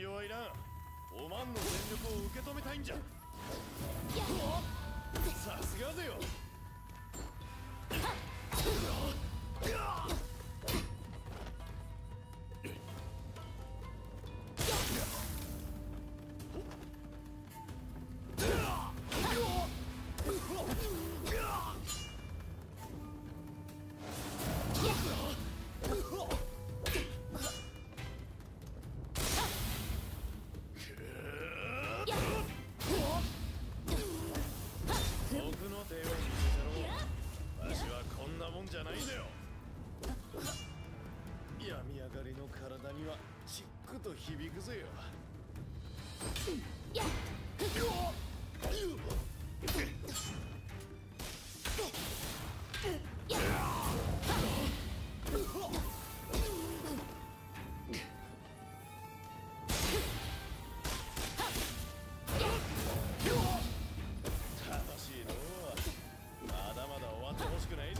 慮はいらん。おまんの全力を受け止めたいんじゃ。さすがぜよ。チックと響くぜよ。やのまだまだ終わってほしくない